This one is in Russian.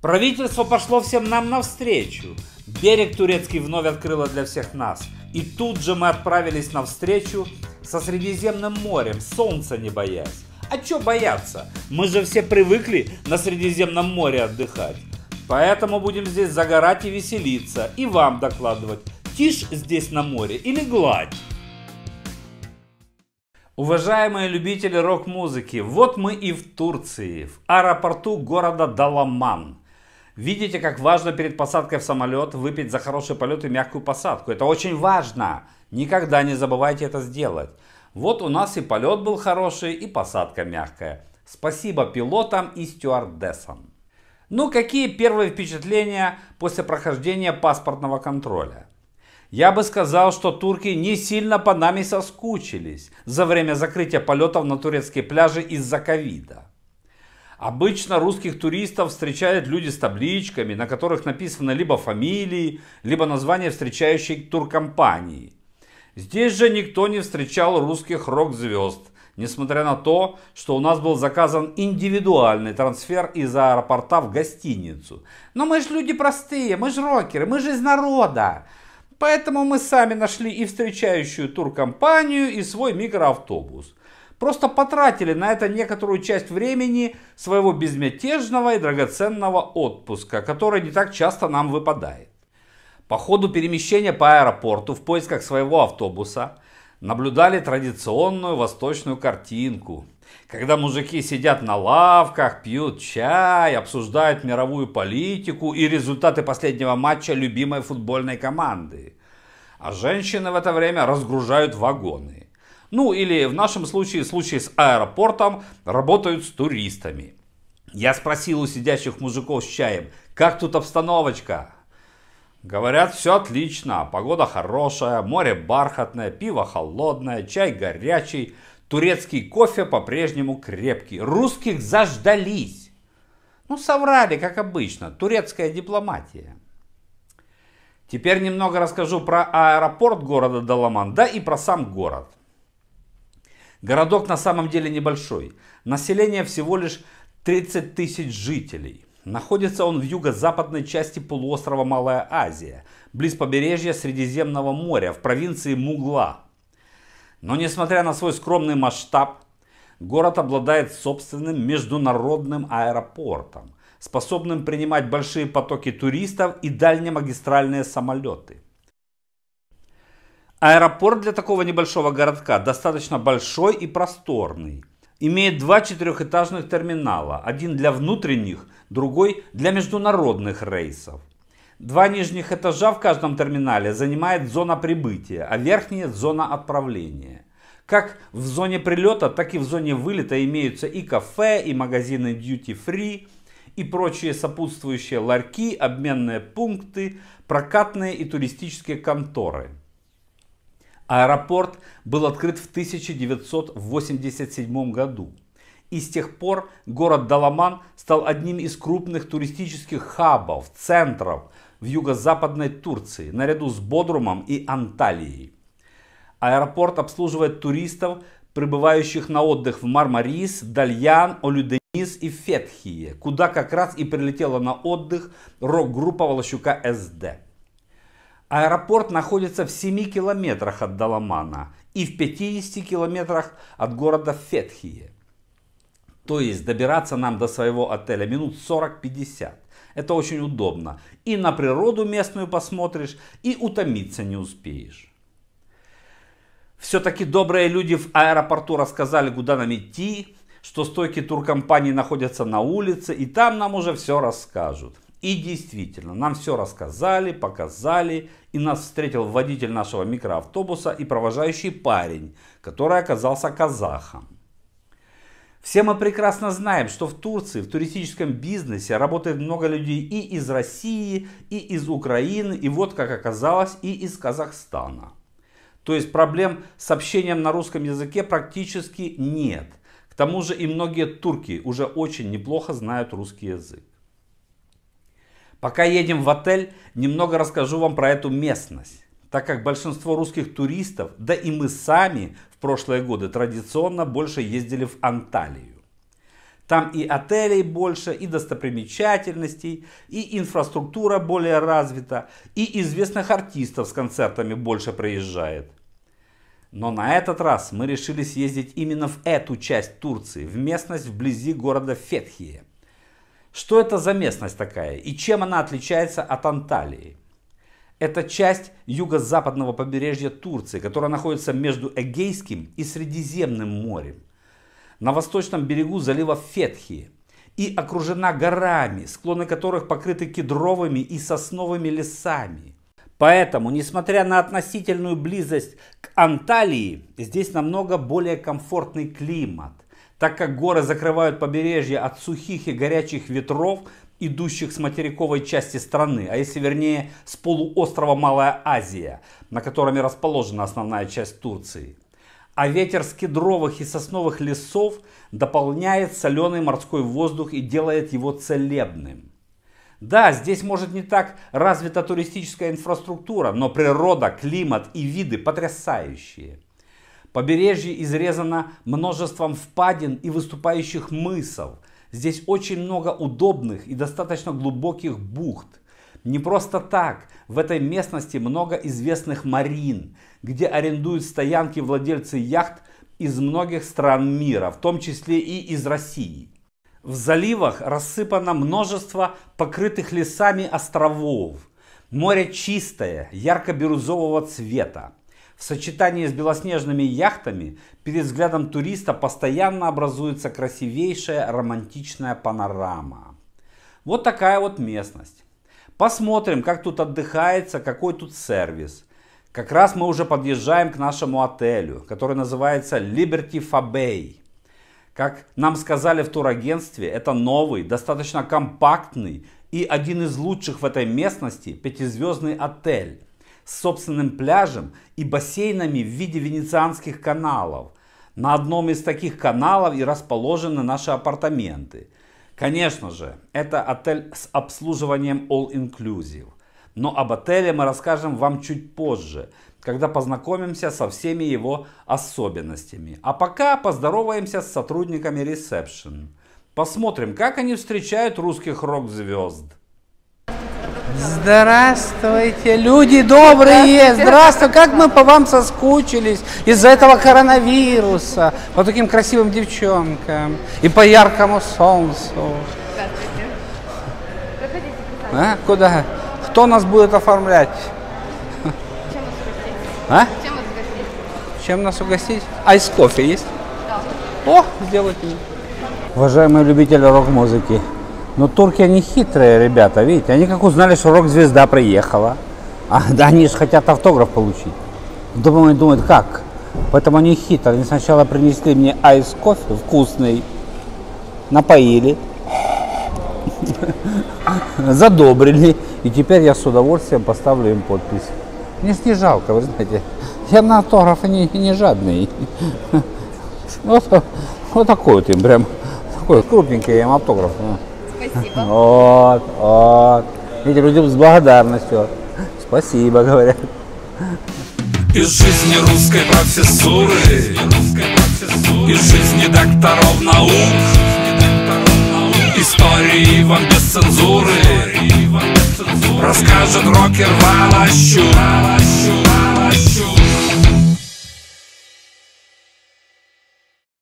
Правительство пошло всем нам навстречу. Берег турецкий вновь открыло для всех нас. И тут же мы отправились навстречу со Средиземным морем, солнца не боясь. А чё бояться? Мы же все привыкли на Средиземном море отдыхать. Поэтому будем здесь загорать и веселиться, и вам докладывать, тишь здесь на море или гладь. Уважаемые любители рок-музыки, вот мы и в Турции, в аэропорту города Даламан. Видите, как важно перед посадкой в самолет выпить за хороший полет и мягкую посадку. Это очень важно. Никогда не забывайте это сделать. Вот у нас и полет был хороший, и посадка мягкая. Спасибо пилотам и стюардессам. Ну, какие первые впечатления после прохождения паспортного контроля? Я бы сказал, что турки не сильно по нами соскучились за время закрытия полетов на турецкие пляжи из-за ковида. Обычно русских туристов встречают люди с табличками, на которых написано либо фамилии, либо название встречающей туркомпании. Здесь же никто не встречал русских рок-звезд, несмотря на то, что у нас был заказан индивидуальный трансфер из аэропорта в гостиницу. Но мы же люди простые, мы же рокеры, мы же из народа. Поэтому мы сами нашли и встречающую туркомпанию, и свой микроавтобус просто потратили на это некоторую часть времени своего безмятежного и драгоценного отпуска, который не так часто нам выпадает. По ходу перемещения по аэропорту в поисках своего автобуса наблюдали традиционную восточную картинку, когда мужики сидят на лавках, пьют чай, обсуждают мировую политику и результаты последнего матча любимой футбольной команды. А женщины в это время разгружают вагоны. Ну или в нашем случае, в случае с аэропортом, работают с туристами. Я спросил у сидящих мужиков с чаем, как тут обстановочка? Говорят, все отлично, погода хорошая, море бархатное, пиво холодное, чай горячий, турецкий кофе по-прежнему крепкий. Русских заждались. Ну, соврали, как обычно, турецкая дипломатия. Теперь немного расскажу про аэропорт города Даламан, да и про сам город. Городок на самом деле небольшой. Население всего лишь 30 тысяч жителей. Находится он в юго-западной части полуострова Малая Азия, близ побережья Средиземного моря, в провинции Мугла. Но несмотря на свой скромный масштаб, город обладает собственным международным аэропортом, способным принимать большие потоки туристов и дальнемагистральные самолеты. Аэропорт для такого небольшого городка достаточно большой и просторный. Имеет два четырехэтажных терминала, один для внутренних, другой для международных рейсов. Два нижних этажа в каждом терминале занимает зона прибытия, а верхняя зона отправления. Как в зоне прилета, так и в зоне вылета имеются и кафе, и магазины duty free, и прочие сопутствующие ларьки, обменные пункты, прокатные и туристические конторы. Аэропорт был открыт в 1987 году. И с тех пор город Даламан стал одним из крупных туристических хабов, центров в юго-западной Турции, наряду с Бодрумом и Анталией. Аэропорт обслуживает туристов, прибывающих на отдых в Мармарис, Дальян, Олюденис и Фетхие, куда как раз и прилетела на отдых рок-группа Волощука СД. Аэропорт находится в 7 километрах от Даламана и в 50 километрах от города Фетхие. То есть добираться нам до своего отеля минут 40-50. Это очень удобно. И на природу местную посмотришь, и утомиться не успеешь. Все-таки добрые люди в аэропорту рассказали, куда нам идти, что стойки туркомпании находятся на улице, и там нам уже все расскажут. И действительно, нам все рассказали, показали, и нас встретил водитель нашего микроавтобуса и провожающий парень, который оказался казахом. Все мы прекрасно знаем, что в Турции, в туристическом бизнесе работает много людей и из России, и из Украины, и вот как оказалось, и из Казахстана. То есть проблем с общением на русском языке практически нет. К тому же и многие турки уже очень неплохо знают русский язык. Пока едем в отель, немного расскажу вам про эту местность. Так как большинство русских туристов, да и мы сами в прошлые годы традиционно больше ездили в Анталию. Там и отелей больше, и достопримечательностей, и инфраструктура более развита, и известных артистов с концертами больше приезжает. Но на этот раз мы решили съездить именно в эту часть Турции, в местность вблизи города Фетхие. Что это за местность такая и чем она отличается от Анталии? Это часть юго-западного побережья Турции, которая находится между Эгейским и Средиземным морем. На восточном берегу залива Фетхи и окружена горами, склоны которых покрыты кедровыми и сосновыми лесами. Поэтому, несмотря на относительную близость к Анталии, здесь намного более комфортный климат, так как горы закрывают побережье от сухих и горячих ветров, идущих с материковой части страны, а если вернее с полуострова Малая Азия, на котором и расположена основная часть Турции. А ветер с кедровых и сосновых лесов дополняет соленый морской воздух и делает его целебным. Да, здесь может не так развита туристическая инфраструктура, но природа, климат и виды потрясающие. Побережье изрезано множеством впадин и выступающих мысов. Здесь очень много удобных и достаточно глубоких бухт. Не просто так, в этой местности много известных марин, где арендуют стоянки владельцы яхт из многих стран мира, в том числе и из России. В заливах рассыпано множество покрытых лесами островов. Море чистое, ярко-бирюзового цвета. В сочетании с белоснежными яхтами перед взглядом туриста постоянно образуется красивейшая романтичная панорама. Вот такая вот местность. Посмотрим, как тут отдыхается, какой тут сервис. Как раз мы уже подъезжаем к нашему отелю, который называется Liberty Fabay. Как нам сказали в турагентстве, это новый, достаточно компактный и один из лучших в этой местности пятизвездный отель с собственным пляжем и бассейнами в виде венецианских каналов. На одном из таких каналов и расположены наши апартаменты. Конечно же, это отель с обслуживанием All Inclusive. Но об отеле мы расскажем вам чуть позже, когда познакомимся со всеми его особенностями. А пока поздороваемся с сотрудниками ресепшн. Посмотрим, как они встречают русских рок-звезд. Здравствуйте, люди добрые! Здравствуйте! Как мы по вам соскучились из-за этого коронавируса, по таким красивым девчонкам и по яркому солнцу. Здравствуйте. Проходите, А? Куда? Кто нас будет оформлять? Чем вас угостить? А? Чем вас угостить? Чем нас угостить? Айс кофе есть? Да. О, сделайте. Уважаемые любители рок-музыки, но турки они хитрые ребята, видите, они как узнали, что рок-звезда приехала, а да, они же хотят автограф получить. Думаю, думают, как? Поэтому они хитрые. Они сначала принесли мне айс кофе вкусный, напоили, задобрили, и теперь я с удовольствием поставлю им подпись. Мне ж не жалко, вы знаете. Я на автографы не, не жадный. Вот, вот такой вот им прям, такой крупненький им автограф. Спасибо. Вот, вот. Видите, люди с благодарностью. Спасибо, говорят. Из жизни русской профессуры Из жизни докторов наук Истории вам без цензуры Расскажет рокер Валащук